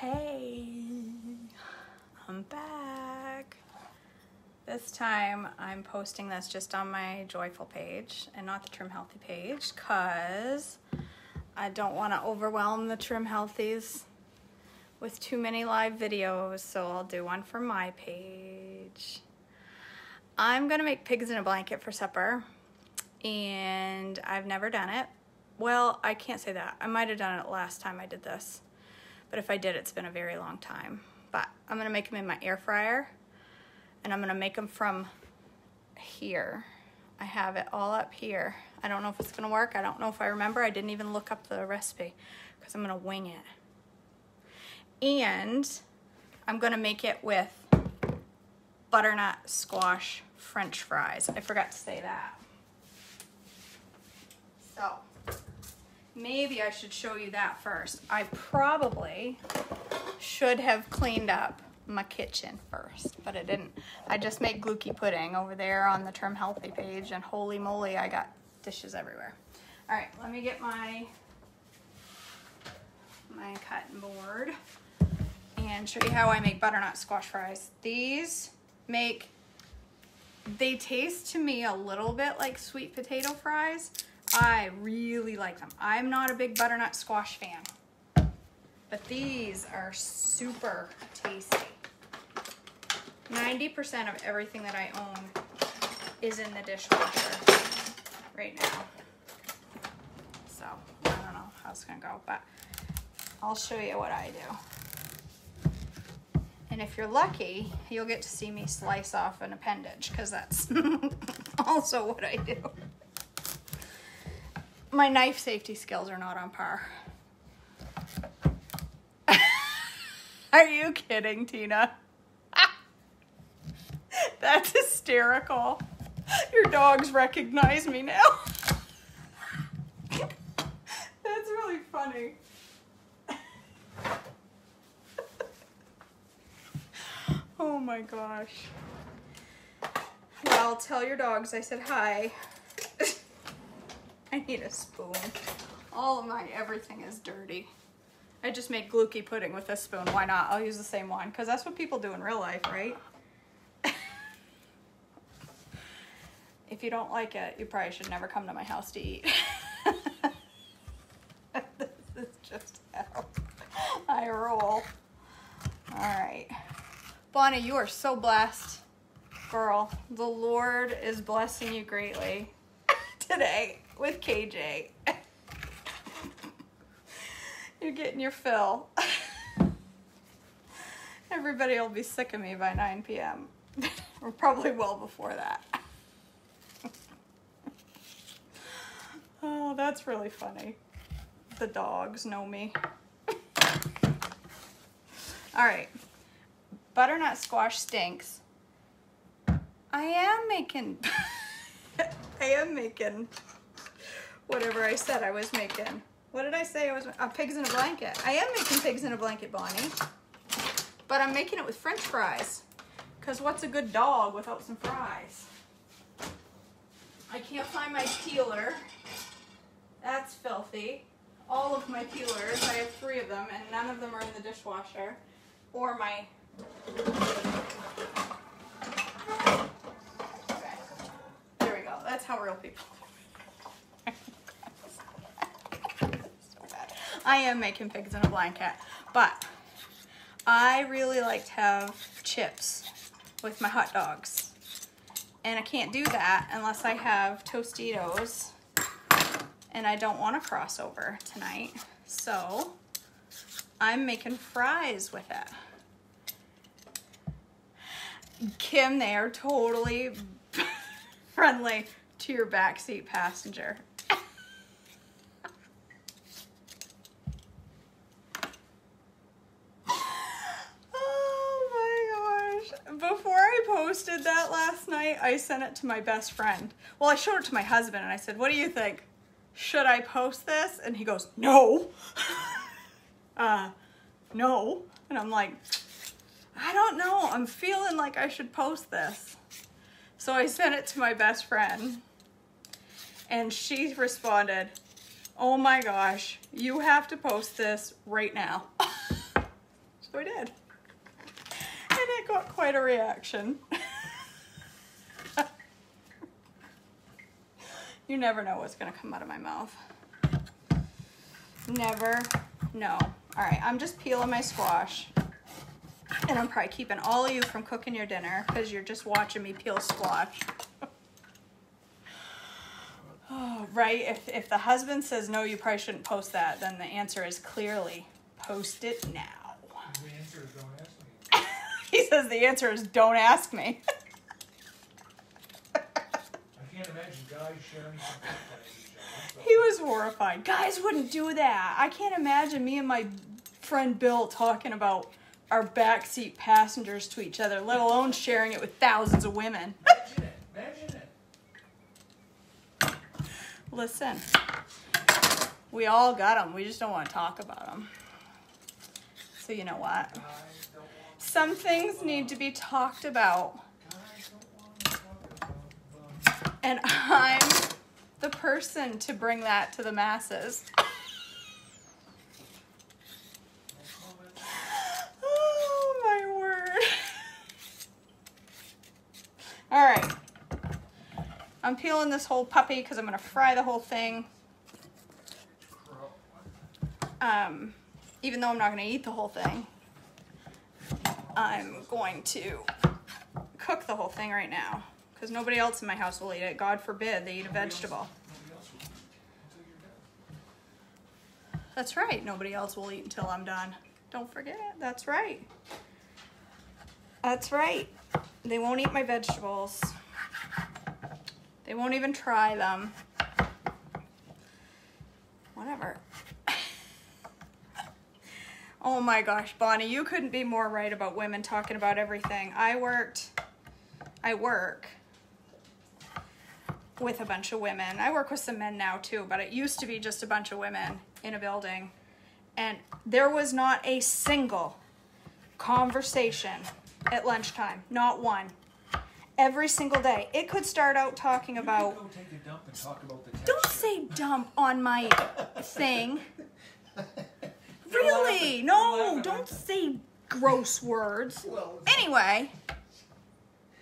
Hey, I'm back. This time I'm posting this just on my Joyful page and not the Trim Healthy page because I don't want to overwhelm the Trim Healthies with too many live videos, so I'll do one for my page. I'm gonna make pigs in a blanket for supper, and I've never done it. Well, I can't say that. I might have done it last time I did this, but if I did, it's been a very long time. But I'm gonna make them in my air fryer, and I'm gonna make them from here. I have it all up here. I don't know if it's gonna work. I don't know if I remember. I didn't even look up the recipe because I'm gonna wing it. And I'm gonna make it with butternut squash french fries. I forgot to say that. So, maybe I should show you that first. I probably should have cleaned up my kitchen first, but I didn't. I just made glooky pudding over there on the Trim Healthy page, and holy moly, I got dishes everywhere. All right, let me get my my cutting board and show you how I make butternut squash fries. These make they taste to me a little bit like sweet potato fries. I really like them. I'm not a big butternut squash fan, but these are super tasty. 90% of everything that I own is in the dishwasher right now. So, I don't know how it's gonna go, but I'll show you what I do. And if you're lucky, you'll get to see me slice off an appendage because that's also what I do. My knife safety skills are not on par. are you kidding, Tina? that's hysterical. Your dogs recognize me now. that's really funny. Oh my gosh. Well, tell your dogs I said hi. I need a spoon. All of my everything is dirty. I just made glooky pudding with this spoon. Why not? I'll use the same one because that's what people do in real life, right? if you don't like it, you probably should never come to my house to eat. this is just how I roll. All right. Bonnie, you are so blessed, girl. The Lord is blessing you greatly today with KJ. You're getting your fill. Everybody will be sick of me by 9 p.m. or probably well before that. oh, that's really funny. The dogs know me. All right butternut squash stinks. I am making, I am making whatever I said I was making. What did I say I was, uh, pigs in a blanket. I am making pigs in a blanket, Bonnie. But I'm making it with french fries. Because what's a good dog without some fries? I can't find my peeler. That's filthy. All of my peelers, I have three of them, and none of them are in the dishwasher. Or my Okay. There we go. That's how real people I am making pigs in a blanket, but I really like to have chips with my hot dogs. And I can't do that unless I have Tostitos and I don't want to cross over tonight. So I'm making fries with it. Kim, they are totally friendly to your backseat passenger. oh my gosh. Before I posted that last night, I sent it to my best friend. Well, I showed it to my husband and I said, What do you think? Should I post this? And he goes, No. uh, no. And I'm like, I don't know. I'm feeling like I should post this. So I sent it to my best friend. And she responded, Oh my gosh, you have to post this right now. So I did. And it got quite a reaction. you never know what's going to come out of my mouth. Never know. All right, I'm just peeling my squash. And I'm probably keeping all of you from cooking your dinner because you're just watching me peel squash. oh, right? If, if the husband says, no, you probably shouldn't post that, then the answer is clearly post it now. The answer is don't ask me. he says the answer is don't ask me. I can't imagine guys sharing some content with each other. so- he was horrified. Guys wouldn't do that. I can't imagine me and my friend Bill talking about our backseat passengers to each other, let alone sharing it with thousands of women. Imagine it. Imagine it. Listen, we all got them. We just don't want to talk about them. So, you know what? Guys don't want. Some things need to be talked about. Guys don't want to talk about them. And I'm the person to bring that to the masses. Oh my word. All right. I'm peeling this whole puppy because I'm going to fry the whole thing. Um, even though I'm not going to eat the whole thing, I'm going to cook the whole thing right now because nobody else in my house will eat it. God forbid they eat a vegetable. That's right. Nobody else will eat until I'm done. Don't forget. That's right. That's right. They won't eat my vegetables. They won't even try them. Whatever. oh my gosh, Bonnie, you couldn't be more right about women talking about everything. I worked, I work with a bunch of women. I work with some men now too, but it used to be just a bunch of women in a building. And there was not a single conversation at lunchtime, not one. Every single day. It could start out talking about go take a dump and talk about the don't say dump on my thing. Really? No, don't say gross words. Well, Anyway,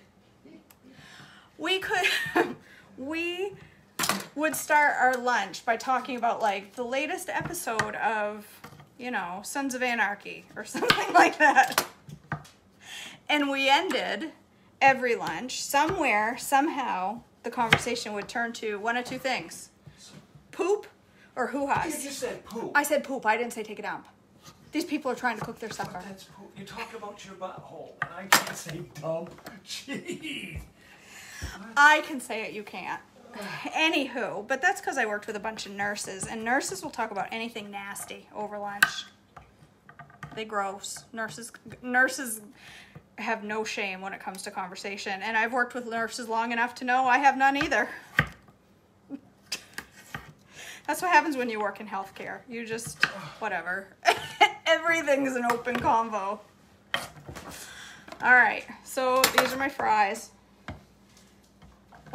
we could we would start our lunch by talking about like the latest episode of, you know, Sons of Anarchy or something like that. And we ended every lunch somewhere, somehow, the conversation would turn to one of two things poop or hoo you ha's. just said poop. I said poop, I didn't say take a dump. These people are trying to cook their supper. But that's poop. You talk about your butthole, and I can't say dump. Jeez. I can say it, you can't. Anywho, but that's because I worked with a bunch of nurses, and nurses will talk about anything nasty over lunch. They gross. Nurses nurses have no shame when it comes to conversation, and I've worked with nurses long enough to know I have none either. That's what happens when you work in healthcare. You just whatever. Everything's an open convo. All right, so these are my fries.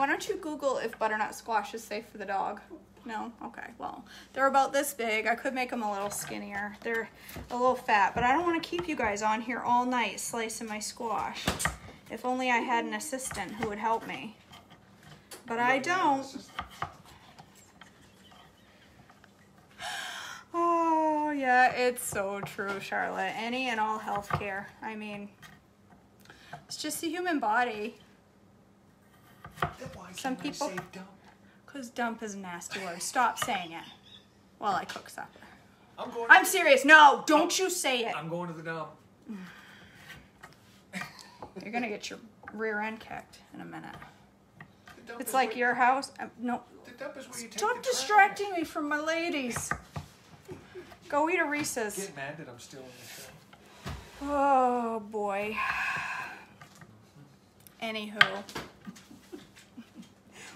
Why don't you Google if butternut squash is safe for the dog? No? Okay, well, they're about this big. I could make them a little skinnier. They're a little fat, but I don't want to keep you guys on here all night slicing my squash. If only I had an assistant who would help me. But I don't. Oh, yeah, it's so true, Charlotte. Any and all healthcare. I mean, it's just the human body. Some people- say dump? Because dump is a nasty word. Stop saying it while I cook supper. I'm going. I'm serious. No, don't you say it. I'm going to the dump. You're going to get your rear end kicked in a minute. It's like your house. uh, No, The dump is where you stop trash. distracting me from my ladies. Go eat a Reese's. Get mad that I'm still in the show. Oh boy. Anywho.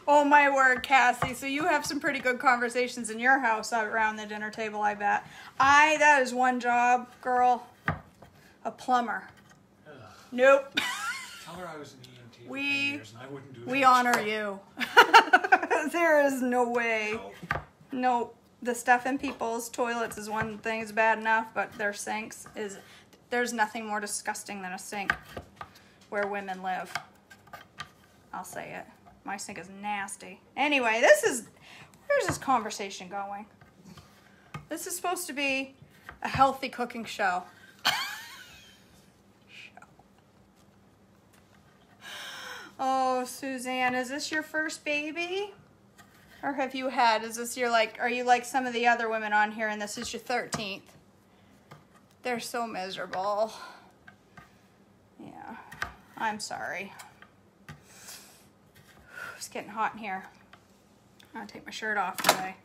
Oh my word, Cassie. So you have some pretty good conversations in your house around the dinner table, I bet. I that is one job, girl. A plumber. Ugh. Nope. Tell her I was an EMT for We- 10 years and I wouldn't do that. We honor you. there is no way. No. Nope. The stuff in people's toilets is one thing is bad enough, but their sinks is There's nothing more disgusting than a sink where women live. I'll say it. My sink is nasty. Anyway, this is where's this conversation going? This is supposed to be a healthy cooking show. Oh, Suzanne, is this your first baby? Or have you had, is this your like, are you like some of the other women on here and this is your 13th? They're so miserable. Yeah, I'm sorry. It's getting hot in here. I'm gonna take my shirt off today.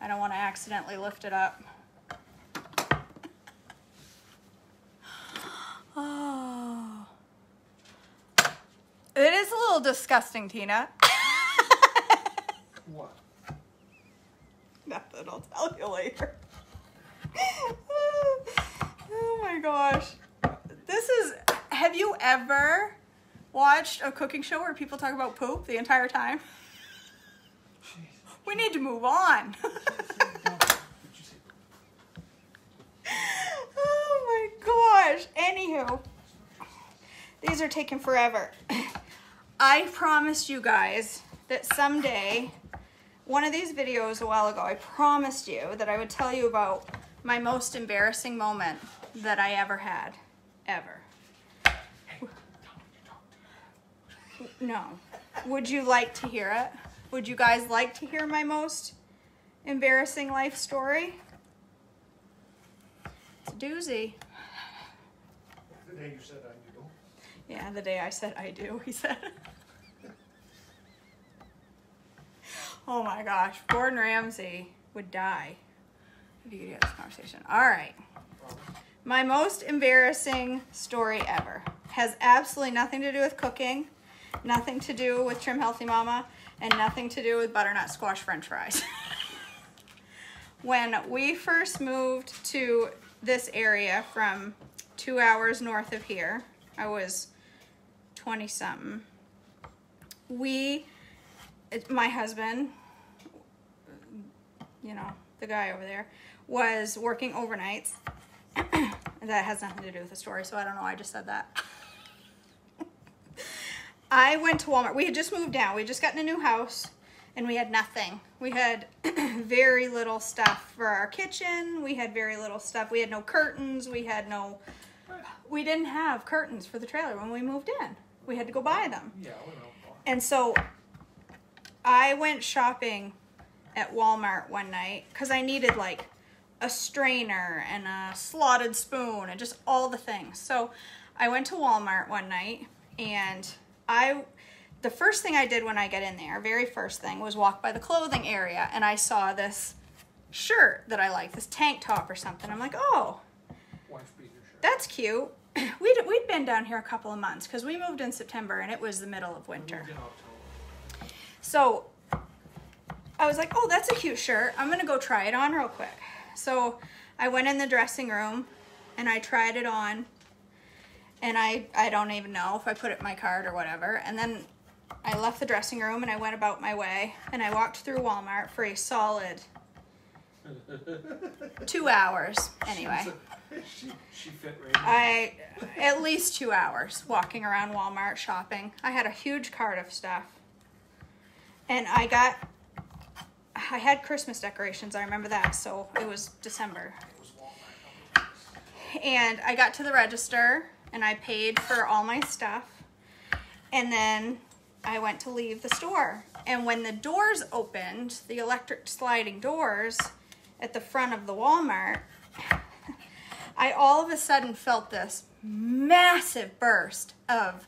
I don't want to accidentally lift it up. Oh. It is a little disgusting, Tina. What? Nothing, I'll tell you later. oh my gosh. This is, have you ever watched a cooking show where people talk about poop the entire time? We need to move on. oh my gosh. Anywho, these are taking forever. I promised you guys that someday, one of these videos a while ago, I promised you that I would tell you about my most embarrassing moment that I ever had. Ever. No. Would you like to hear it? Would you guys like to hear my most embarrassing life story? It's a doozy. The day you said I do. Yeah, the day I said I do, he said. oh my gosh, Gordon Ramsay would die if you could hear this conversation. All right. My most embarrassing story ever has absolutely nothing to do with cooking, nothing to do with Trim Healthy Mama, and nothing to do with butternut squash french fries. when we first moved to this area from two hours north of here, I was 20 something. We, my husband, you know, the guy over there, was working overnights. that has nothing to do with the story, so I don't know. I just said that. I went to Walmart. We had just moved down. We had just gotten a new house and we had nothing. We had very little stuff for our kitchen. We had very little stuff. We had no curtains. We had no we didn't have curtains for the trailer when we moved in. We had to go buy them. Yeah, we know. And so I went shopping at Walmart one night because I needed like a strainer and a slotted spoon and just all the things. So I went to Walmart one night and I the first thing I did when I get in there, very first thing, was walk by the clothing area and I saw this shirt that I like, this tank top or something. I'm like, oh, Wife that's cute. We'd, we'd been down here a couple of months because we moved in September and it was the middle of winter. Moved in October. So I was like, oh, that's a cute shirt. I'm gonna go try it on real quick. So I went in the dressing room and I tried it on. And I, I don't even know if I put it in my cart or whatever. And then I left the dressing room and I went about my way. And I walked through Walmart for a solid two hours anyway. she, she fit right in. I at least two hours walking around Walmart shopping. I had a huge cart of stuff, and I got. I had Christmas decorations. I remember that. So it was December, It was Walmart. and I got to the register and I paid for all my stuff, and then I went to leave the store. And when the doors opened, the electric sliding doors at the front of the Walmart, I all of a sudden felt this massive burst of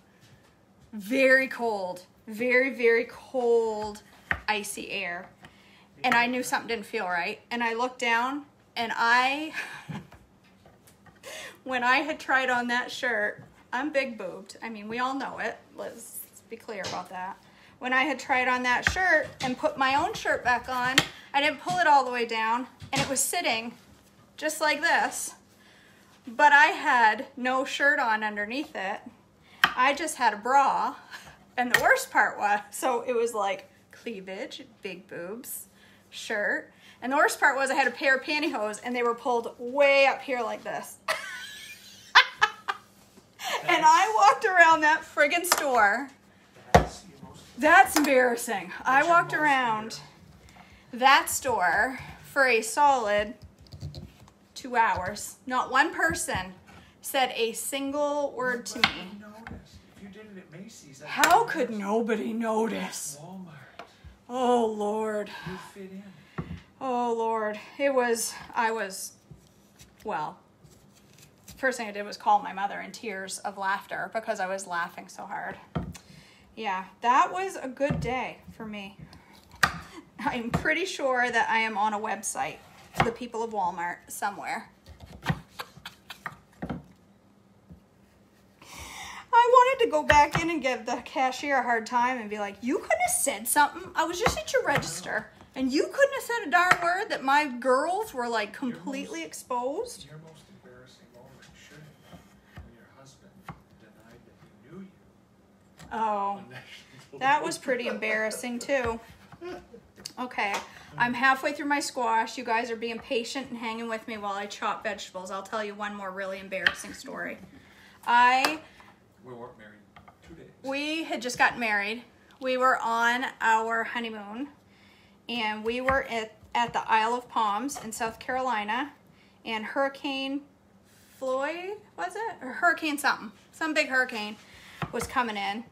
very cold, very, very cold, icy air. And I knew something didn't feel right. And I looked down and I, when I had tried on that shirt, I'm big boobed. I mean, we all know it. Let's be clear about that. When I had tried on that shirt and put my own shirt back on, I didn't pull it all the way down and it was sitting just like this. But I had no shirt on underneath it. I just had a bra. And the worst part was, so it was like cleavage, big boobs, shirt. And the worst part was I had a pair of pantyhose and they were pulled way up here like this. And I walked around that friggin' store. That's embarrassing. I walked around that store for a solid two hours. Not one person said a single word to me. If you did it at Macy's, How could nobody notice? Walmart. Oh, Lord. You fit in. Oh, Lord. It was, I was, well, first thing I did was call my mother in tears of laughter because I was laughing so hard. Yeah, that was a good day for me. I'm pretty sure that I am on a website, the people of Walmart, somewhere. I wanted to go back in and give the cashier a hard time and be like, You couldn't have said something. I was just at your register. And you couldn't have said a darn word that my girls were like completely exposed. Your most embarrassing moment should have been when your husband denied that he knew you. Oh, that was pretty embarrassing too. Okay, I'm halfway through my squash. You guys are being patient and hanging with me while I chop vegetables. I'll tell you one more really embarrassing story. I We weren't married two days. we had just gotten married. We were on our honeymoon, and we were at, at the Isle of Palms in South Carolina, and Hurricane Floyd was it or Hurricane something, some big hurricane was coming in.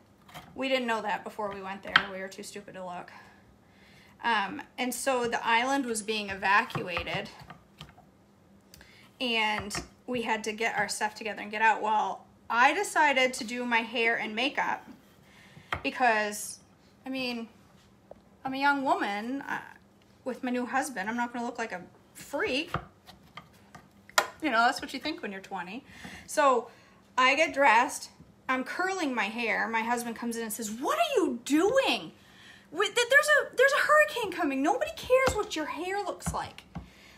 We didn't know that before we went there. We were too stupid to look. Um, and so the island was being evacuated, and we had to get our stuff together and get out. Well, I decided to do my hair and makeup because, I mean, I'm a young woman uh, with my new husband. I'm not going to look like a freak. You know, that's what you think when you're 20. So I get dressed. I'm curling my hair. My husband comes in and says, "What are you doing? There's a there's a hurricane coming. Nobody cares what your hair looks like."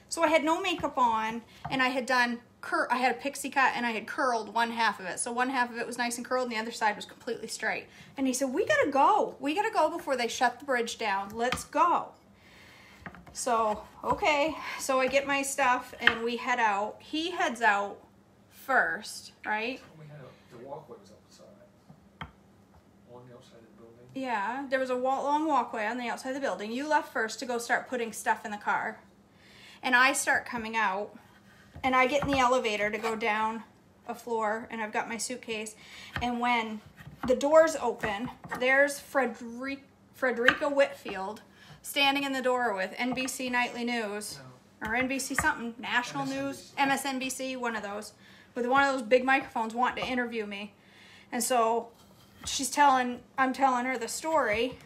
So I had no makeup on, and I had done cur- I had a pixie cut, and I had curled one half of it. So one half of it was nice and curled, and the other side was completely straight. And he said, "We gotta go. We gotta go before they shut the bridge down. Let's go." So okay, so I get my stuff, and we head out. He heads out first, right? Walkway was outside. On the outside of the building. Yeah, there was a long walkway on the outside of the building. You left first to go start putting stuff in the car. And I start coming out, and I get in the elevator to go down a floor, and I've got my suitcase. And when the doors open, there's Frederic- Frederica Whitfield standing in the door with NBC Nightly News or NBC something, National News, MSNBC. MSNBC, one of those, with one of those big microphones wanting to interview me. And so she's telling, I'm telling her the story.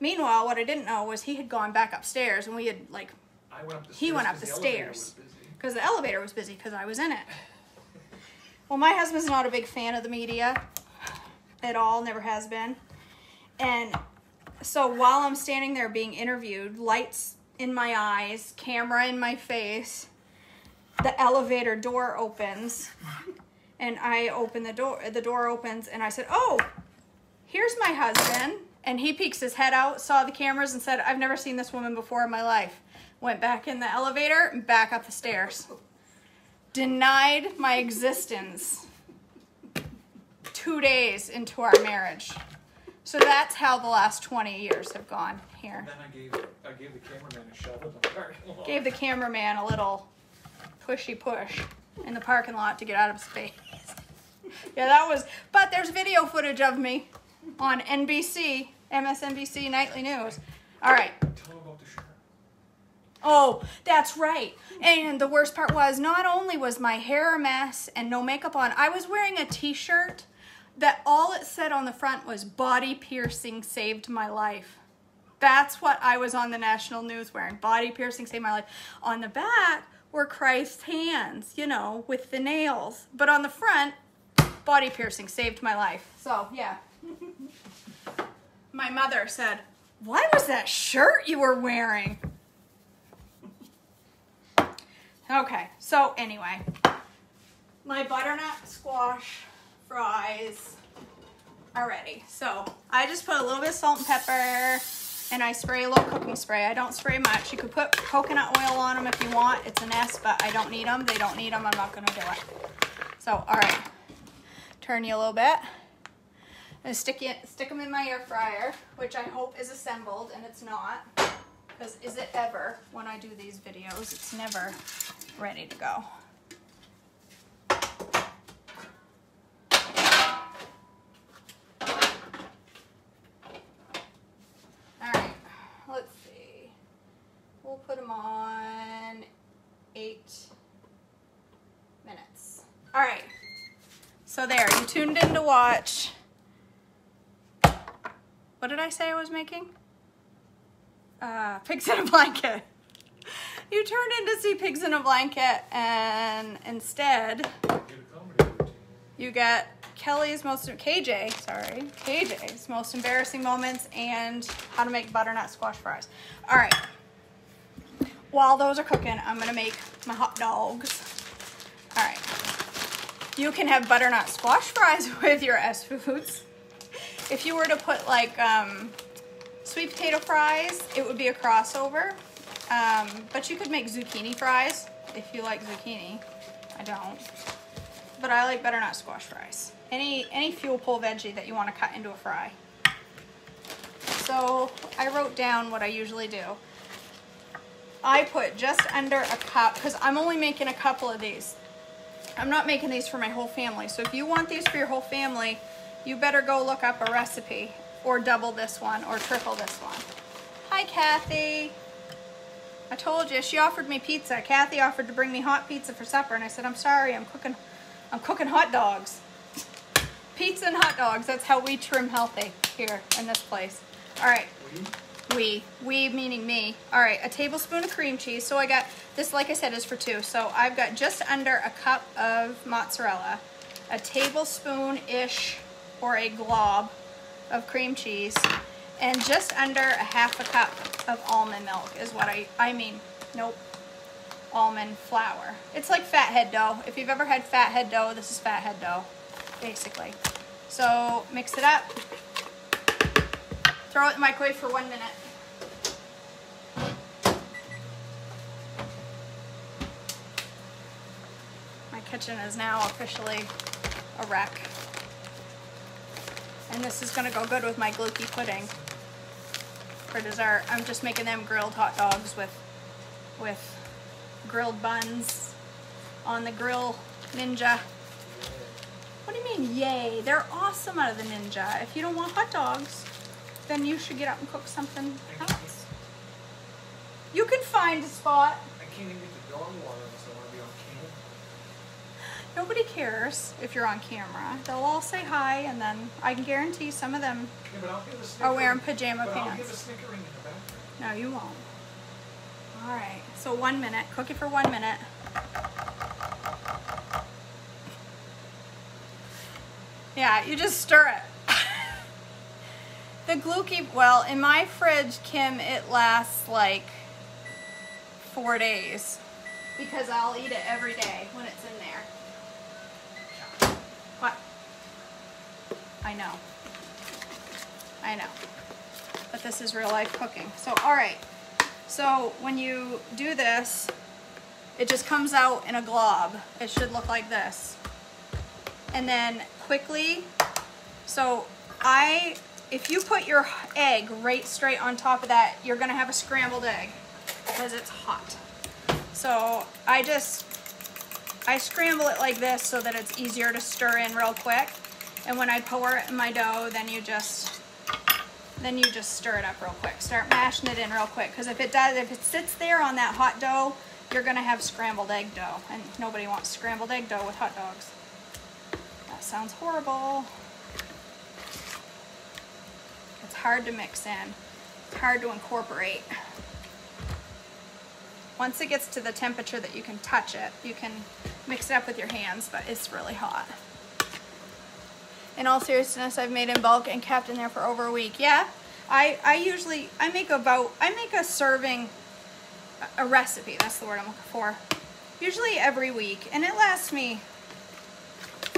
Meanwhile, what I didn't know was he had gone back upstairs and we had, like, I went up the He went up the stairs. because the elevator was busy because I was in it. Well, my husband's not a big fan of the media at all, never has been. And so while I'm standing there being interviewed, lights in my eyes, camera in my face, the elevator door opens and I open the door the door opens and I said, "Oh, here's my husband." And he peeks his head out, saw the cameras and said, "I've never seen this woman before in my life." Went back in the elevator and back up the stairs. Denied my existence 2 days into our marriage. So that's how the last 20 years have gone here. And then I gave I gave the cameraman a shove in the parking lot. Gave the cameraman a little pushy push in the parking lot to get out of space. yeah, that was. But there's video footage of me on NBC, MSNBC Nightly News. All right. Tell about the shirt. Oh, that's right. And the worst part was not only was my hair a mess and no makeup on, I was wearing a t shirt that all it said on the front was body piercing saved my life. That's what I was on the national news wearing. Body piercing saved my life. On the back were Christ's hands, you know, with the nails. But on the front, body piercing saved my life. So, yeah. My mother said, What was that shirt you were wearing? Okay, so anyway, my butternut squash fries are ready. So I just put a little bit of salt and pepper and I spray a little cooking spray. I don't spray much. You could put coconut oil on them if you want. It's an S, but I don't need them. They don't need them. I'm not going to do it. So, all right. turn you a little bit. Stick it, stick them in my air fryer, which I hope is assembled, and it's not. Because is it ever, when I do these videos, it's never ready to go. All right, let's see. We'll put them on eight minutes. All right. So there, you tuned in to watch. What did I say I was making? Uh, pigs in a blanket. You turned in to see pigs in a blanket, and instead you get Kelly's most KJ, sorry, KJ's most embarrassing moments and how to make butternut squash fries. All right. While those are cooking, I'm gonna make my hot dogs. All right. You can have butternut squash fries with your S foods. If you were to put like um, sweet potato fries, it would be a crossover. Um, but you could make zucchini fries if you like zucchini. I don't but I like butternut squash fries. Any any fuel pull veggie that you want to cut into a fry. So I wrote down what I usually do. I put just under a cup because I'm only making a couple of these. I'm not making these for my whole family. So if you want these for your whole family, you better go look up a recipe or double this one or triple this one. Hi Kathy. I told you she offered me pizza. Kathy offered to bring me hot pizza for supper and I said, "I'm sorry. I'm cooking I'm cooking hot dogs. Pizza and hot dogs. That's how we trim healthy here in this place. All right. We, we meaning me. All right, a tablespoon of cream cheese. So I got this, like I said, is for two. So I've got just under a cup of mozzarella, a tablespoon ish or a glob of cream cheese, and just under a half a cup of almond milk is what I, I mean, nope, almond flour. It's like fathead dough. If you've ever had fathead dough, this is fathead dough, basically. So mix it up. Throw it in the microwave for one minute. My kitchen is now officially a wreck. And this is gonna go good with my glukey pudding for dessert. I'm just making them grilled hot dogs with with grilled buns on the grill ninja. What do you mean, yay? They're awesome out of the ninja. If you don't want hot dogs, then you should get up and cook something else. You can find a spot. I can't even get the dog water unless I want to be on camera. Nobody cares if you're on camera. They'll all say hi, and then I can guarantee some of them Yeah, but I'll give a are wearing pajama but I'll give a pants. snickering in the. No, you won't. All right. So one minute. Cook it for one minute. Yeah, you just stir it. the glukey, well, in my fridge, Kim, it lasts like four days because I'll eat it every day when it's in there. I know. I know. But this is real life cooking. So, all right. So when you do this, it just comes out in a glob. It should look like this. And then quickly, so I, if you put your egg right straight on top of that, you're gonna have a scrambled egg because it's hot. So I just, I scramble it like this so that it's easier to stir in real quick. And when I pour it in my dough, then you just then you just stir it up real quick. Start mashing it in real quick because if it does, if it sits there on that hot dough, you're gonna have scrambled egg dough, and nobody wants scrambled egg dough with hot dogs. That sounds horrible. It's hard to mix in. It's hard to incorporate. Once it gets to the temperature that you can touch it, you can mix it up with your hands, but it's really hot. In all seriousness, I've made in bulk and kept in there for over a week. Yeah, I, I usually, I make about, I make a serving, a recipe, that's the word I'm looking for, usually every week. And it lasts me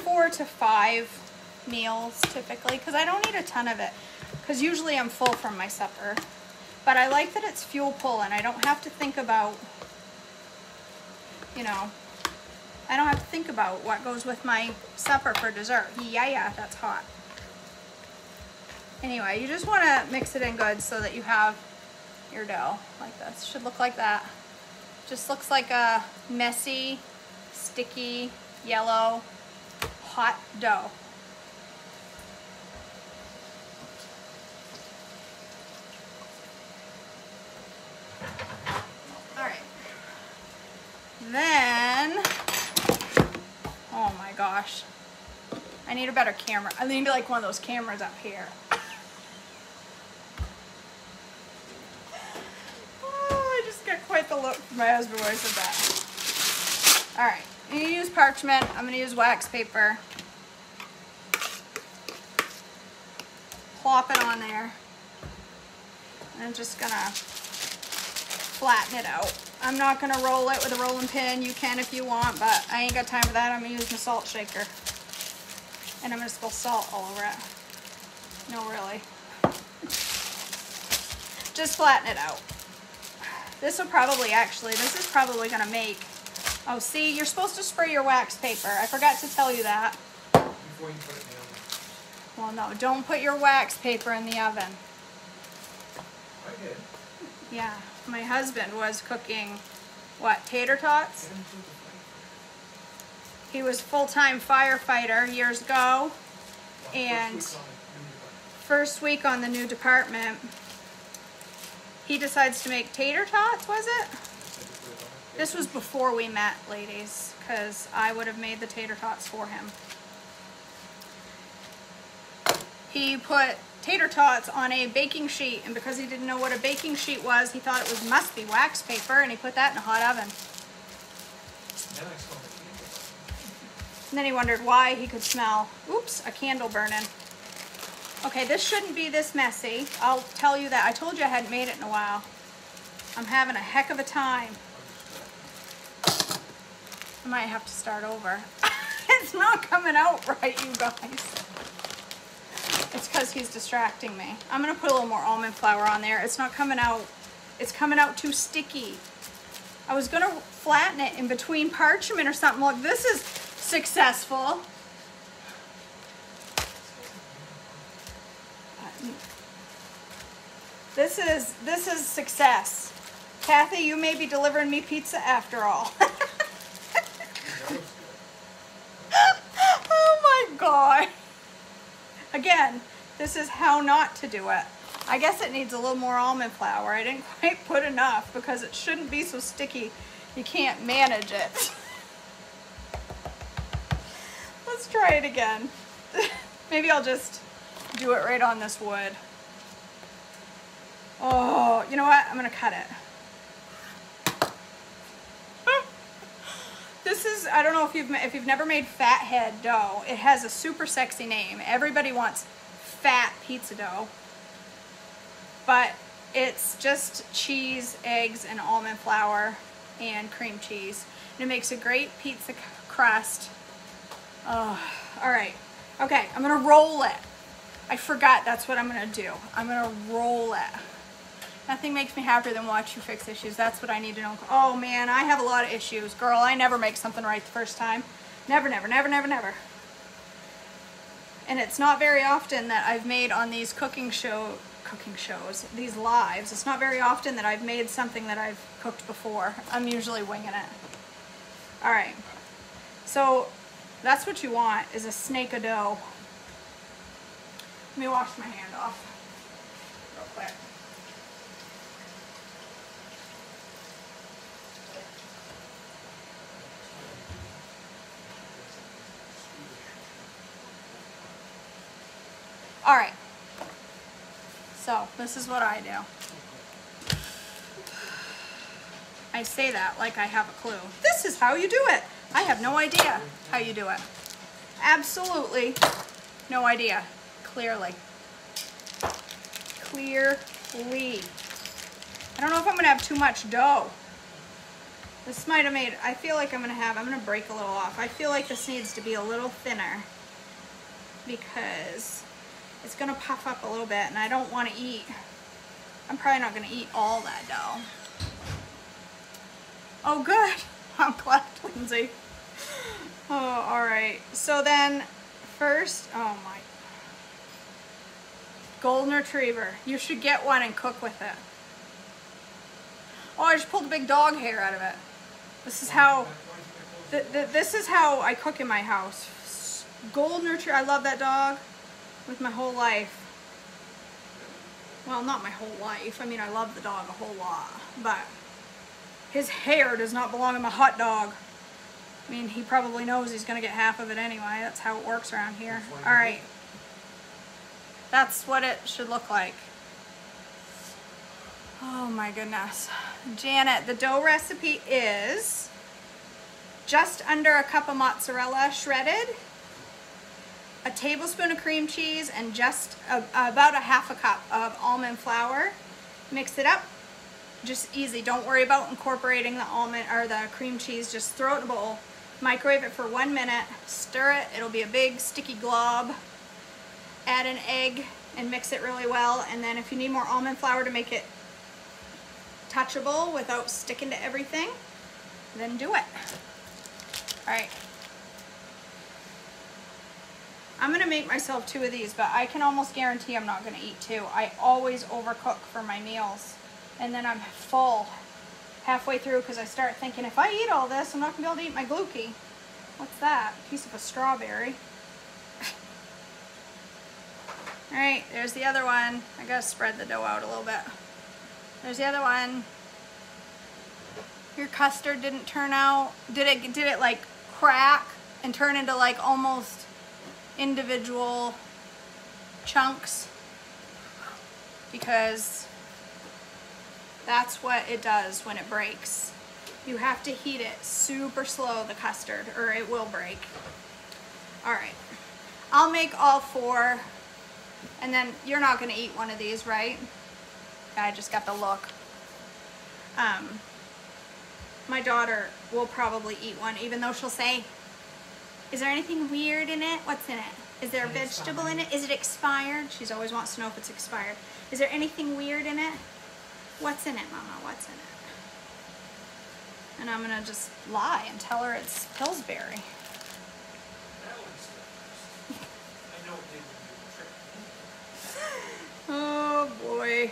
four to five meals typically, because I don't eat a ton of it, because usually I'm full from my supper. But I like that it's fuel pull and I don't have to think about, you know, I don't have to think about what goes with my supper for dessert. Yeah, yeah, that's hot. Anyway, you just want to mix it in good so that you have your dough like this. Should look like that. Just looks like a messy, sticky, yellow, hot dough. All right. Then, oh my gosh. I need a better camera. I need like one of those cameras up here. Oh, I just got quite the look from my husband when I said that. All right, I'm gonna use parchment. I'm gonna use wax paper. Plop it on there. And I'm just gonna flatten it out. I'm not gonna roll it with a rolling pin. You can if you want, but I ain't got time for that. I'm gonna use my salt shaker. And I'm gonna spill salt all over it. No, really. Just flatten it out. This will probably actually, this is probably gonna make, oh see, you're supposed to spray your wax paper. I forgot to tell you that. Before you put it in the oven. Well, no, don't put your wax paper in the oven. I did. Yeah, my husband was cooking, what, tater tots? He was full-time firefighter years ago. And- first week on the new department, he decides to make tater tots, was it? This was before we met, ladies, because I would have made the tater tots for him. He put tater tots on a baking sheet, and because he didn't know what a baking sheet was, he thought it was must be wax paper, and he put that in a hot oven. And then he wondered why he could smell, oops, a candle burning. Okay, this shouldn't be this messy. I'll tell you that. I told you I hadn't made it in a while. I'm having a heck of a time. I might have to start over. it's not coming out right, you guys. It's because he's distracting me. I'm gonna put a little more almond flour on there. It's not coming out, it's coming out too sticky. I was gonna flatten it in between parchment or something. Look, this is successful. This is this is success. Kathy, you may be delivering me pizza after all. That was good. oh my god. Again, this is how not to do it. I guess it needs a little more almond flour. I didn't quite put enough because it shouldn't be so sticky. You can't manage it. Let's try it again. Maybe I'll just do it right on this wood. Oh, you know what? I'm gonna cut it. This is I don't know if you've if you've never made fathead dough. It has a super sexy name. Everybody wants fat pizza dough. But it's just cheese, eggs, and almond flour and cream cheese. And it makes a great pizza crust. Oh, all right. Okay, I'm gonna roll it. I forgot that's what I'm gonna do. I'm gonna roll it. Nothing makes me happier than watch you fix issues. That's what I need to know. Oh man, I have a lot of issues. Girl, I never make something right the first time. Never, never, never, never, never. And it's not very often that I've made on these cooking show cooking shows, these lives. It's not very often that I've made something that I've cooked before. I'm usually winging it. All right. So that's what you want is a snake of dough. Let me wash my hand off real quick. All right. So this is what I do. I say that like I have a clue. This is how you do it. I have no idea how you do it. Absolutely no idea. Clearly. Clearly. I don't know if I'm gonna have too much dough. This might have made, I feel like I'm gonna have, I'm gonna break a little off. I feel like this needs to be a little thinner because it's gonna puff up a little bit and I don't wanna eat, I'm probably not gonna eat all that dough. Oh good, I'm glad, Lindsay. Oh, all right. So then, first, oh my. Golden Retriever. You should get one and cook with it. Oh, I just pulled a big dog hair out of it. This is how, th th this is how I cook in my house. Golden Retriever, I love that dog with my whole life. Well, not my whole life. I mean, I love the dog a whole lot, but his hair does not belong in my hot dog. I mean, he probably knows he's going to get half of it anyway. That's how it works around here. All right. That's what it should look like. Oh my goodness. Janet, the dough recipe is just under a cup of mozzarella shredded, a tablespoon of cream cheese, and just a, about a half a cup of almond flour. Mix it up. Just easy. Don't worry about incorporating the almond or the cream cheese. Just throw it in a bowl. Microwave it for one minute. Stir it. It'll be a big sticky glob. Add an egg and mix it really well. And then if you need more almond flour to make it touchable without sticking to everything, then do it. All right. I'm gonna make myself two of these, but I can almost guarantee I'm not gonna eat two. I always overcook for my meals, and then I'm full halfway through because I start thinking, if I eat all this, I'm not gonna be able to eat my Gluccie. What's that? Piece of a strawberry. all right, there's the other one. I gotta spread the dough out a little bit. There's the other one. Your custard didn't turn out. Did it, did it like crack and turn into like almost individual chunks? Because that's what it does when it breaks. You have to heat it super slow, the custard, or it will break. All right, I'll make all four, and then you're not gonna eat one of these, right? I just got the look. Um, my daughter will probably eat one, even though she'll say, is there anything weird in it? What's in it? Is there a vegetable in it? Is it expired? She's always wants to know if it's expired. Is there anything weird in it? What's in it, Mama? What's in it? And I'm gonna just lie and tell her it's Pillsbury. That one's the first. I know it didn't do the trick. Oh boy.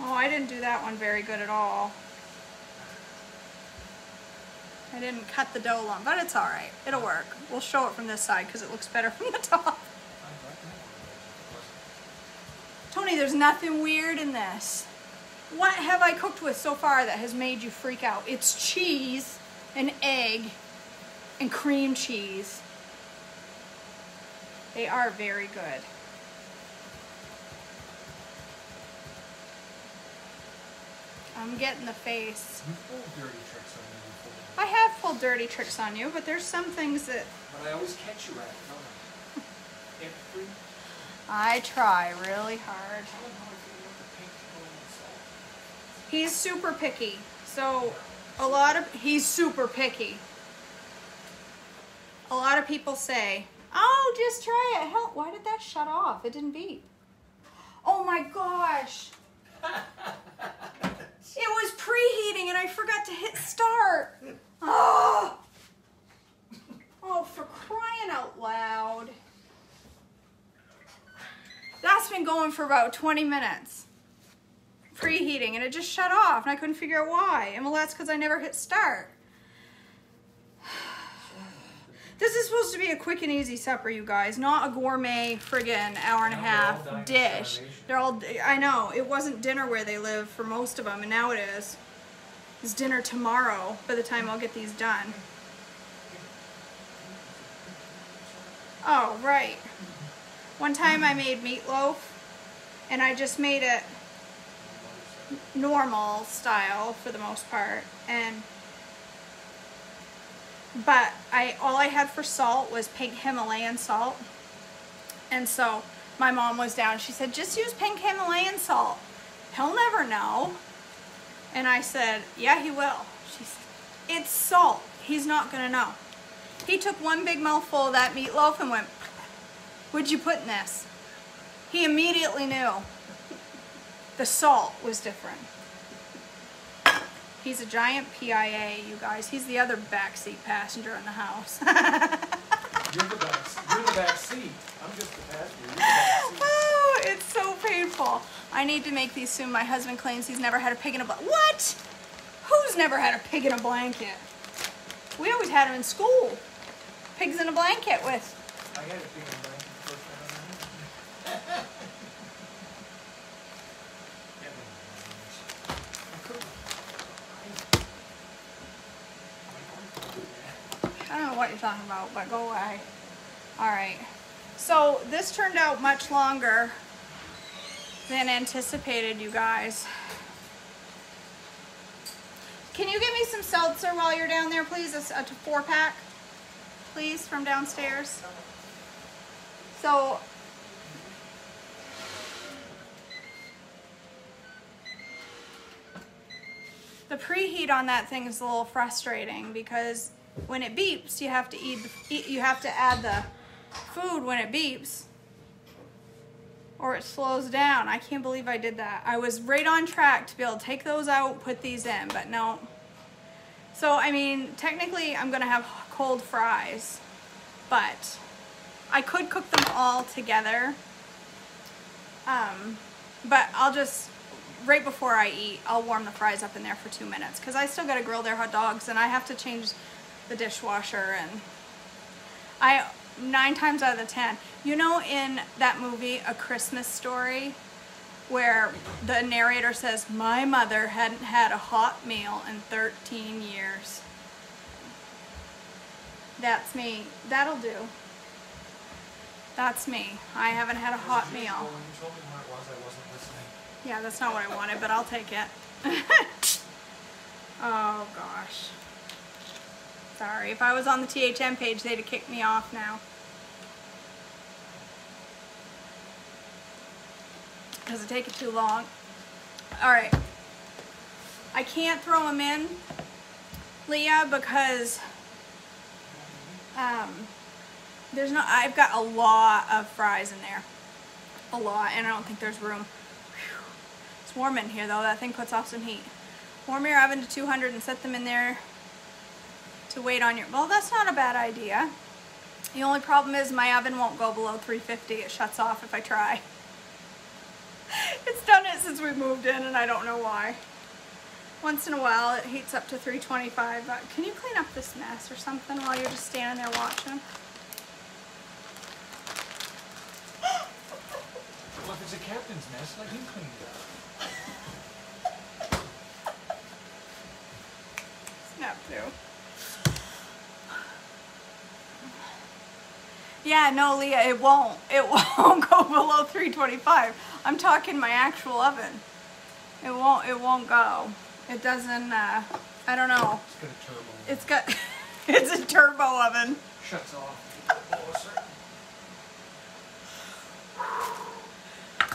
Oh, I didn't do that one very good at all. I didn't cut the dough long, but it's all right. It'll work. We'll show it from this side because it looks better from the top. Tony, there's nothing weird in this. What have I cooked with so far that has made you freak out? It's cheese, an egg, and cream cheese. They are very good. I'm getting the face. You pulled dirty tricks on me before. I have pulled dirty tricks on you, but there's some things that But I always catch you at it, don't I? Every I try really hard. Tell him how I feel about the pink oil and salt. He's super picky. So a lot of he's super picky. A lot of people say, "Oh, just try it." Hell, why did that shut off? It didn't beep. Oh my gosh. It was preheating and I forgot to hit start. Oh. Oh, for crying out loud. That's been going for about 20 minutes. Preheating and it just shut off and I couldn't figure out why. And well, that's because I never hit start. This is supposed to be a quick and easy supper, you guys, not a gourmet friggin' hour and a Now they're half dish. They're all, I know, it wasn't dinner where they live for most of them, and now it is. It's dinner tomorrow by the time I'll get these done. Oh, right. One time I made meatloaf, and I just made it normal style for the most part, and but I all I had for salt was pink Himalayan salt. And so my mom was down. She said, "Just use pink Himalayan salt. He'll never know." And I said, "Yeah, he will." She said, "It's salt. He's not going to know." He took one big mouthful of that meatloaf and went, "What'd you put in this?" He immediately knew the salt was different. He's a giant PIA, you guys. He's the other backseat passenger in the house. You're the back, you're the back seat. I'm just the passenger. You're the oh, it's so painful. I need to make these soon. My husband claims he's never had a pig in a blanket. What? Who's never had a pig in a blanket? We always had them in school. Pigs in a blanket with. I had a big blanket first time I met him. Yeah, but- I couldn't- I don't know what you're talking about, but go away. All right. So this turned out much longer than anticipated, you guys. Can you give me some seltzer while you're down there, please? A four pack, please, from downstairs. So. The preheat on that thing is a little frustrating because when it beeps, you have to eat, eat you have to add the food when it beeps or it slows down. I can't believe I did that. I was right on track to be able to take those out, put these in, but no. So, I mean, technically I'm gonna have cold fries, but I could cook them all together. Um, but I'll just, right before I eat, I'll warm the fries up in there for two minutes because I still gotta grill their hot dogs and I have to change the dishwasher and I nine times out of the ten. You know, in that movie, A Christmas Story, where the narrator says, "My mother hadn't had a hot meal in 13 years." That's me. That'll do. That's me. I haven't had a hot meal. When you told me what it was, I wasn't listening. Yeah, that's not what I wanted, but I'll take it. oh gosh. Sorry, if I was on the THM page, they'd have kicked me off now. Because it taking too long. Alright. I can't throw them in, Leah, because um, there's no, I've got a lot of fries in there. A lot, and I don't think there's room. Whew. It's warm in here though, that thing puts off some heat. Warm your oven to 200 and set them in there to wait on your, well that's not a bad idea. The only problem is my oven won't go below 350, it shuts off if I try. It's done it since we moved in and I don't know why. Once in a while it heats up to 325, but uh, can you clean up this mess or something while you're just standing there watching? Well, if it's a captain's mess, let him clean it up. Snap to. Yeah, no, Leah, it won't. It won't go below 325. I'm talking my actual oven. It won't. It won't go. It doesn't. Uh, I don't know. It's got a turbo. It's got. it's a turbo oven. Shuts off.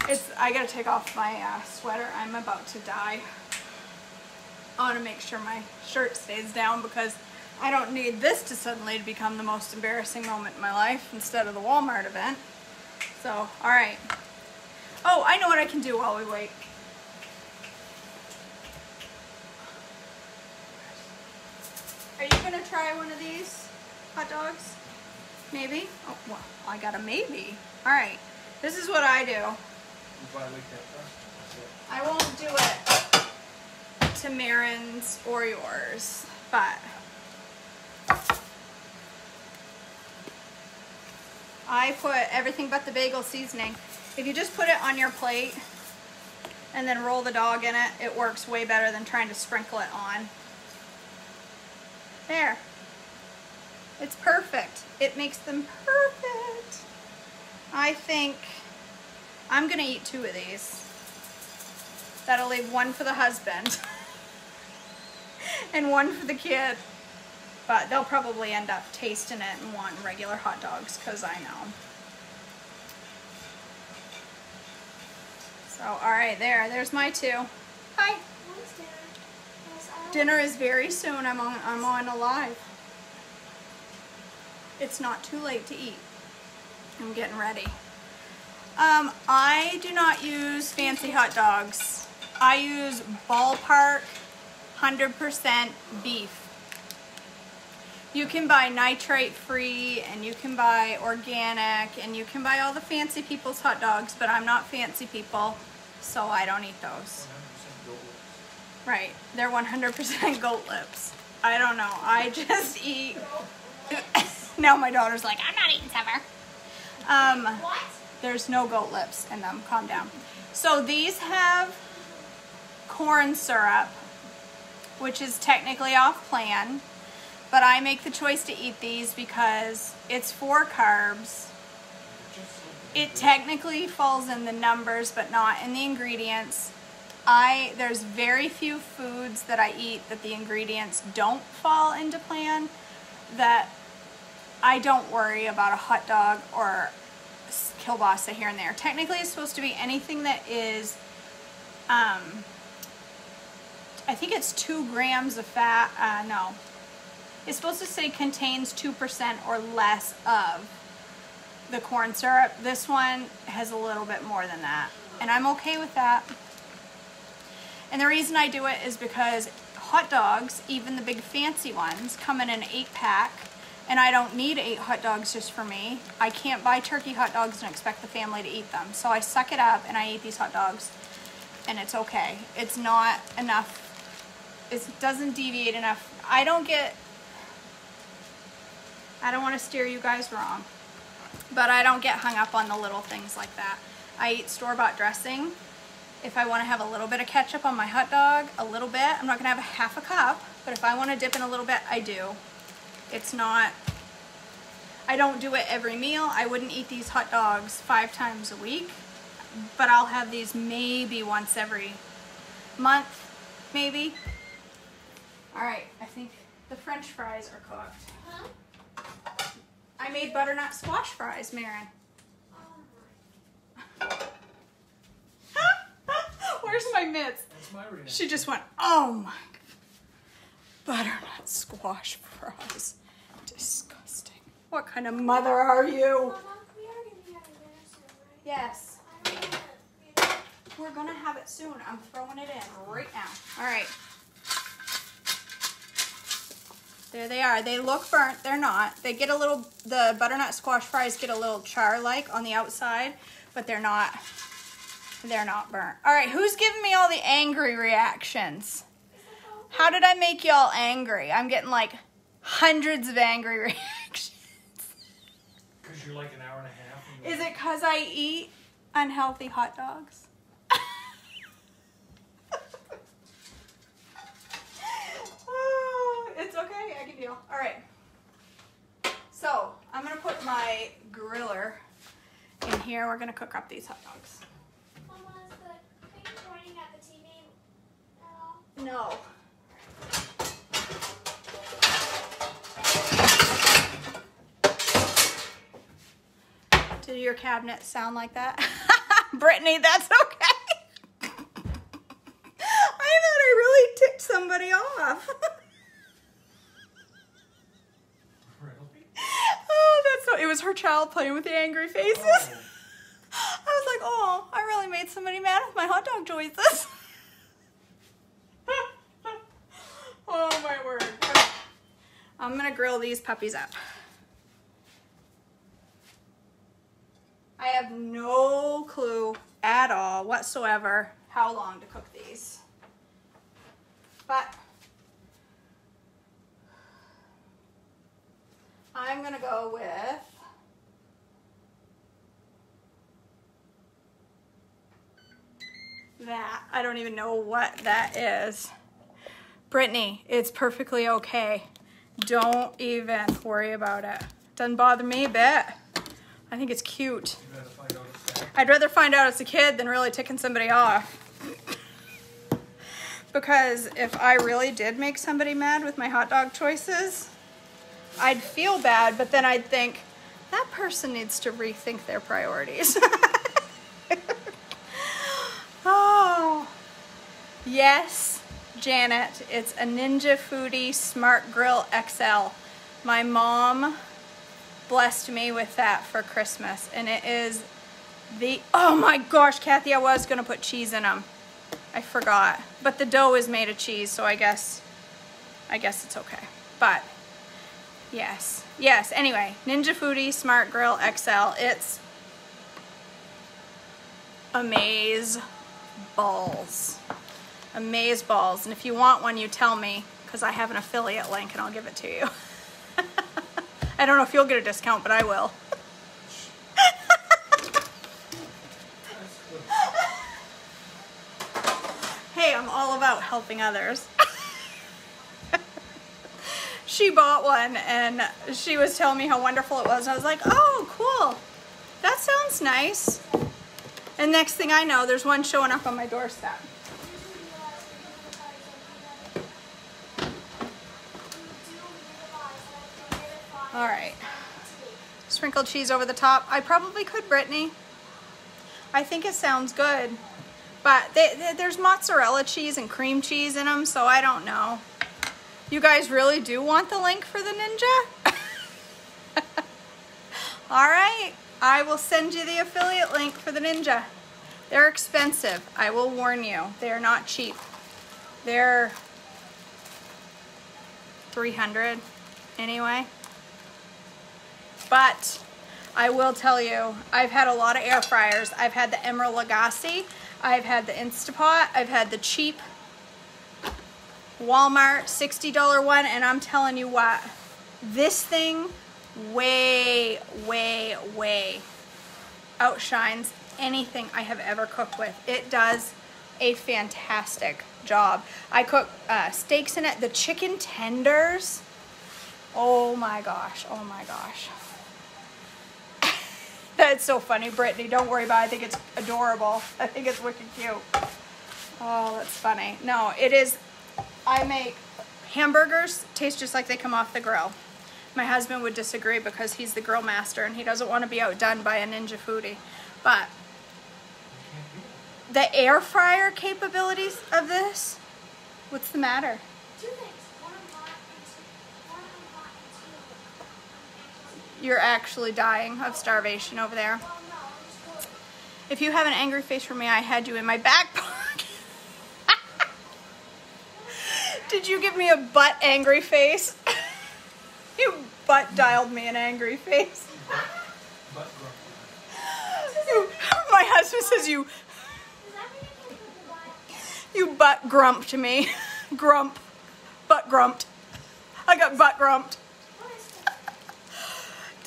It's. I gotta take off my uh, sweater. I'm about to die. I want to make sure my shirt stays down because I don't need this to suddenly become the most embarrassing moment in my life instead of the Walmart event. So, all right. Oh, I know what I can do while we wait. Are you gonna try one of these hot dogs? Maybe? Oh, well, I got a maybe. All right. This is what I do. I won't do it to Marin's or yours, but I put everything but the bagel seasoning. If you just put it on your plate and then roll the dog in it, it works way better than trying to sprinkle it on. There. It's perfect. It makes them perfect. I think I'm gonna eat two of these. That'll leave one for the husband and one for the kid. But they'll probably end up tasting it and wanting regular hot dogs because I know. So, all right, there. There's my two. Hi. Dinner? Is very soon. I'm on. I'm on a live. It's not too late to eat. I'm getting ready. Um, I do not use fancy hot dogs. I use ballpark 100% beef. You can buy nitrate free and you can buy organic and you can buy all the fancy people's hot dogs, but I'm not fancy people, so I don't eat those. 100% gold lips. Right. They're 100% goat lips. I don't know. I just eat. now my daughter's like, I'm not eating summer. Um, What? there's no goat lips in them. Calm down. So these have corn syrup, which is technically off plan, but I make the choice to eat these because it's four carbs. It technically falls in the numbers, but not in the ingredients. I there's very few foods that I eat that the ingredients don't fall into plan that I don't worry about a hot dog or kielbasa here and there. Technically, it's supposed to be anything that is, um, I think it's two grams of fat. Uh, no, it's supposed to say contains two percent or less of the corn syrup. This one has a little bit more than that, and I'm okay with that. And the reason I do it is because hot dogs, even the big fancy ones, come in an eight pack, and I don't need eight hot dogs just for me. I can't buy turkey hot dogs and expect the family to eat them. So I suck it up and I eat these hot dogs, and it's okay. It's not enough, it doesn't deviate enough. I don't get, I don't want to steer you guys wrong but I don't get hung up on the little things like that. I eat store-bought dressing. If I want to have a little bit of ketchup on my hot dog, a little bit, I'm not going to have a half a cup, but if I want to dip in a little bit, I do. It's not, I don't do it every meal. I wouldn't eat these hot dogs five times a week, but I'll have these maybe once every month, maybe. All right, I think the french fries are cooked. Huh? I made butternut squash fries, Marin. Where's my mitts? That's my reaction. She just went, oh my. Butternut squash fries. Disgusting. What kind of mother are you? Mama, we are gonna be having dinner soon, right? Yes, I don't wanna be there. we're gonna have it soon. I'm throwing it in right now. All right. There they are. They look burnt. They're not. They get a little, the butternut squash fries get a little char-like on the outside, but they're not, they're not burnt. All right, who's giving me all the angry reactions? How did I make y'all angry? I'm getting like hundreds of angry reactions. Because you're like an hour and a half. Is it because I eat unhealthy hot dogs? oh, it's okay. I can deal. All right. So I'm gonna put my griller in here. We're gonna cook up these hot dogs. Mama, the thing pointing at the TV at all? No. Do your cabinets sound like that? Brittany, that's okay. I thought I really ticked somebody off. Really? oh, that's so, it was her child playing with the angry faces. Oh. I was like, oh, I really made somebody mad with my hot dog choices. oh my word. I'm gonna grill these puppies up. I have no clue at all whatsoever how long to cook these. But I'm gonna go with that. I don't even know what that is. Brittany, it's perfectly okay. Don't even worry about it. Doesn't bother me a bit. I think it's cute. Find out it's. I'd rather find out it's a kid than really ticking somebody off. because if I really did make somebody mad with my hot dog choices, I'd feel bad, but then I'd think that person needs to rethink their priorities. oh, yes, Janet, it's a Ninja Foodi Smart Grill XL. My mom blessed me with that for Christmas, and it is the oh my gosh, Kathy, I was gonna put cheese in them. I forgot. But the dough is made of cheese, so I guess, I guess it's okay. But yes, yes. Anyway, Ninja Foodi Smart Grill XL. It's amaze balls. Amaze balls. And if you want one, you tell me because I have an affiliate link and I'll give it to you. I don't know if you'll get a discount, but I will. hey, I'm all about helping others. she bought one and she was telling me how wonderful it was. I was like, oh, cool. That sounds nice. And next thing I know, there's one showing up on my doorstep. All right. Sprinkled cheese over the top. I probably could, Brittany. I think it sounds good. But they, they, there's mozzarella cheese and cream cheese in them, so I don't know. You guys really do want the link for the Ninja? All right. I will send you the affiliate link for the Ninja. They're expensive. I will warn you. They're not cheap. They're 300 anyway. But I will tell you, I've had a lot of air fryers. I've had the Emeril Lagasse. I've had the Instapot. I've had the cheap Walmart $60 one. And I'm telling you what, this thing way, way, way outshines anything I have ever cooked with. It does a fantastic job. I cook uh, steaks in it. The chicken tenders. Oh my gosh. Oh my gosh. That's so funny, Brittany. Don't worry about it. I think it's adorable. I think it's wicked cute. Oh, that's funny. No, it is. I make hamburgers taste just like they come off the grill. My husband would disagree because he's the grill master and he doesn't want to be outdone by a ninja Foodi. But the air fryer capabilities of this, what's the matter? Two things. One I'm hot and two. One I'm hot and two. You're actually dying of starvation over there. If you have an angry face for me, I had you in my back pocket. Did you give me a butt angry face? you butt dialed me an angry face. You, my husband says you you butt grumped me. Grump. Butt grumped. I got butt grumped.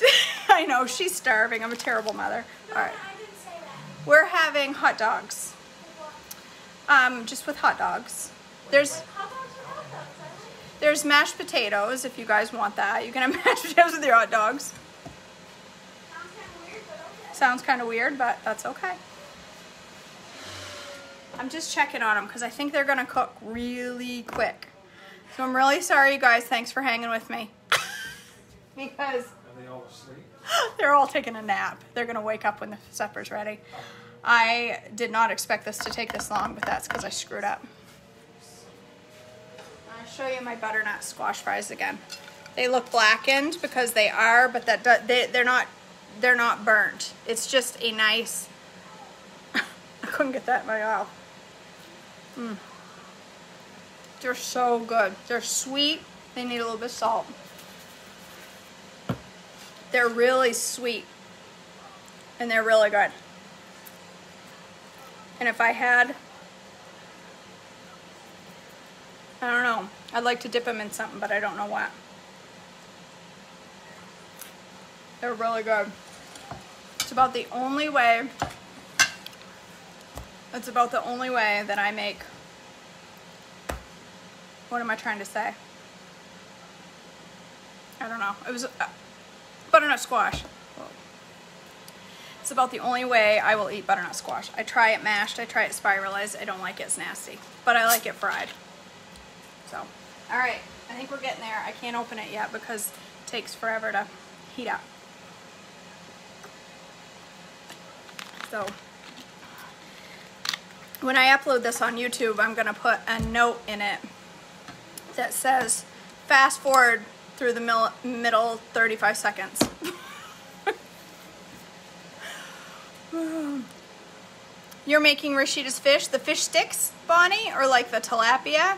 What is that? I know, she's starving. I'm a terrible mother. No, All right. I didn't say that. We're having hot dogs. Um, just with hot dogs. There's Hot dogs hot dogs, there's mashed potatoes if you guys want that. You can have mashed potatoes with your hot dogs. Sounds kind of weird, but. Sounds kind of weird, but that's okay. I'm just checking on them because I think they're gonna cook really quick. So I'm really sorry, you guys. Thanks for hanging with me. because Are they all asleep? they're all taking a nap. They're gonna wake up when the supper's ready. I did not expect this to take this long, but that's because I screwed up. I'll show you my butternut squash fries again. They look blackened because they are, but that they they're not they're not burnt. It's just a nice. I couldn't get that in my mouth. Mm. They're so good. They're sweet. They need a little bit of salt. They're really sweet. And they're really good. And if I had, I don't know, I'd like to dip them in something, but I don't know what. They're really good. It's about the only way, it's about the only way that I make, what am I trying to say? I don't know. It was uh, butternut squash. It's about the only way I will eat butternut squash. I try it mashed, I try it spiralized. I don't like it, it's nasty. But I like it fried. So, all right. I think we're getting there. I can't open it yet because it takes forever to heat up. So, when I upload this on YouTube, I'm going to put a note in it that says fast forward through the middle 35 seconds. You're making Rashida's fish, the fish sticks, Bonnie, or like the tilapia?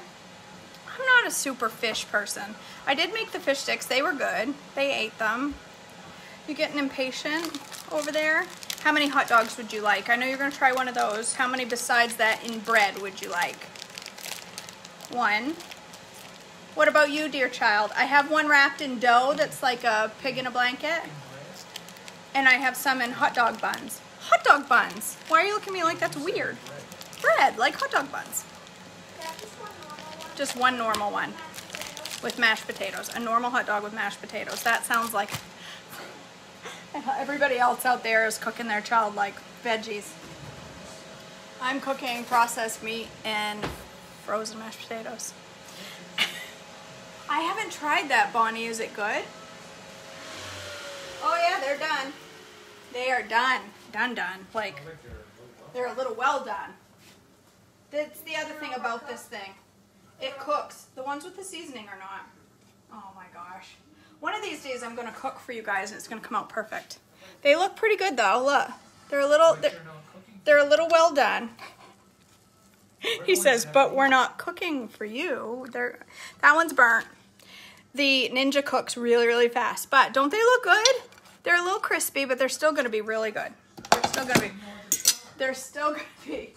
I'm not a super fish person. I did make the fish sticks. They were good. They ate them. You getting impatient over there? How many hot dogs would you like? I know you're going to try one of those. How many besides that in bread would you like? One. What about you, dear child? I have one wrapped in dough that's like a pig in a blanket. And I have some in hot dog buns. Hot dog buns. Why are you looking at me like that's weird? Bread, like hot dog buns. Just one normal one. With mashed potatoes. A normal hot dog with mashed potatoes. That sounds like everybody else out there is cooking their child like veggies. I'm cooking processed meat and frozen mashed potatoes. I haven't tried that, Bonnie. Is it good? Oh yeah, they're done. They are done. Done, done. Like, they're a little well done. That's the other thing about this thing. It cooks. The ones with the seasoning are not. Oh my gosh. One of these days I'm going to cook for you guys and it's going to come out perfect. They look pretty good though. Look. They're a little they're, they're a little well done. He says, "But we're not cooking for you." They're that one's burnt. The Ninja cooks really really fast, but don't they look good? They're a little crispy, but they're still going to be really good. They're still going to be They're still going to be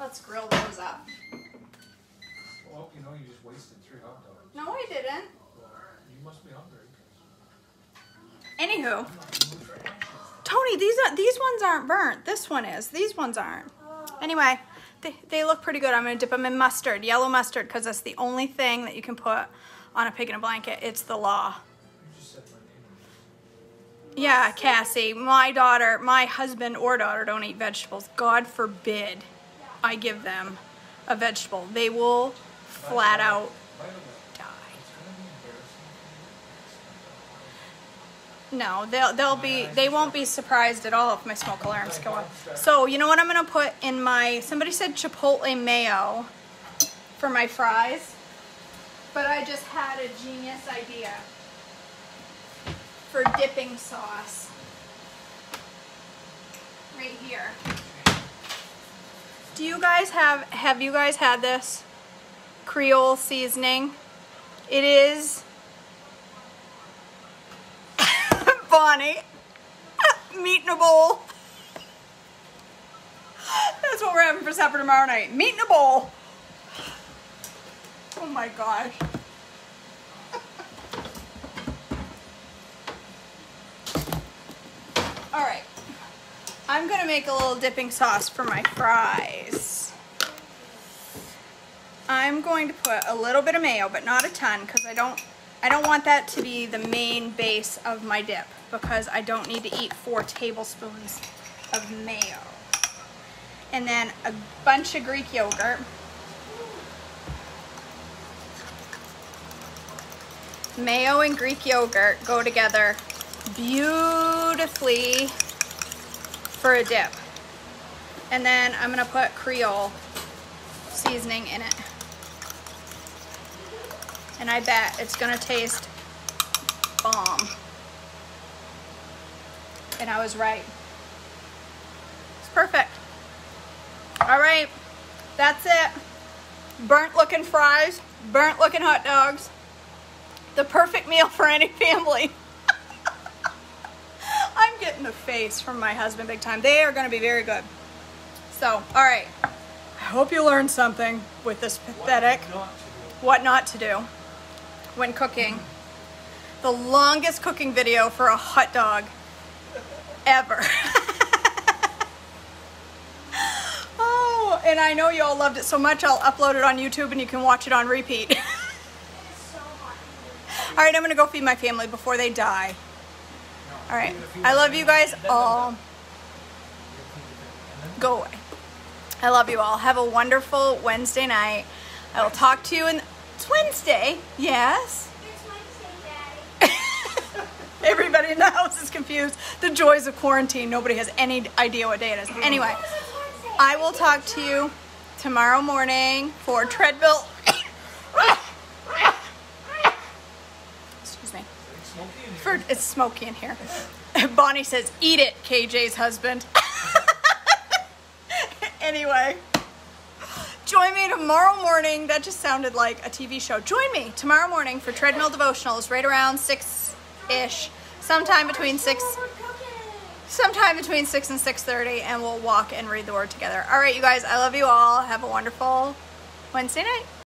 Let's grill those up. Well, you know, you just wasted three hot dogs. No, I didn't. Well, you must be hungry. Anywho, Tony, these are, these ones aren't burnt. This one is. These ones aren't. Anyway, they, they look pretty good. I'm gonna dip them in mustard, yellow mustard, because that's the only thing that you can put on a pig in a blanket. It's the law. You just said my name. Yeah, Cassie, my daughter, my husband or daughter don't eat vegetables. God forbid I give them a vegetable. They will flat out By the way, die. it's gonna be embarrassing No, they'll they'll be they won't be surprised at all if my smoke alarms go off. So you know what I'm gonna put in my somebody said chipotle mayo for my fries, but I just had a genius idea for dipping sauce right here. Do you guys have have you guys had this Creole seasoning? It is Bonnie. Meat in a bowl. That's what we're having for supper tomorrow night. Meat in a bowl. Oh my gosh. All right. I'm gonna make a little dipping sauce for my fries. I'm going to put a little bit of mayo, but not a ton, because I don't I don't want that to be the main base of my dip because I don't need to eat four tablespoons of mayo. And then a bunch of Greek yogurt. Mayo and Greek yogurt go together beautifully for a dip. And then I'm gonna put Creole seasoning in it. And I bet it's gonna taste bomb. And I was right. It's perfect. All right, that's it. Burnt looking fries, burnt looking hot dogs. The perfect meal for any family. I'm getting a face from my husband big time. They are gonna be very good. So, all right. I hope you learned something with this pathetic Not to do. what not to do when cooking. The longest cooking video for a hot dog ever. oh, and I know you all loved it so much, I'll upload it on YouTube and you can watch it on repeat. It's so hot in here. All right, I'm gonna go feed my family before they die. All right, I love you guys all. Go away. I love you all. Have a wonderful Wednesday night. I will talk to you in. It's Wednesday. Yes. It's Wednesday, Daddy. Everybody in the house is confused. The joys of quarantine. Nobody has any idea what day it is. Anyway, This is Wednesday. I will talk to you tomorrow morning for treadmill. Excuse me. It's smoky in here. For it's smoky in here. Bonnie says, "Eat it," KJ's husband. Anyway, join me tomorrow morning. That just sounded like a TV show. Join me tomorrow morning for treadmill devotionals, right around six ish, sometime between six, sometime between six and six thirty, and we'll walk and read the word together. All right, you guys. I love you all. Have a wonderful Wednesday night.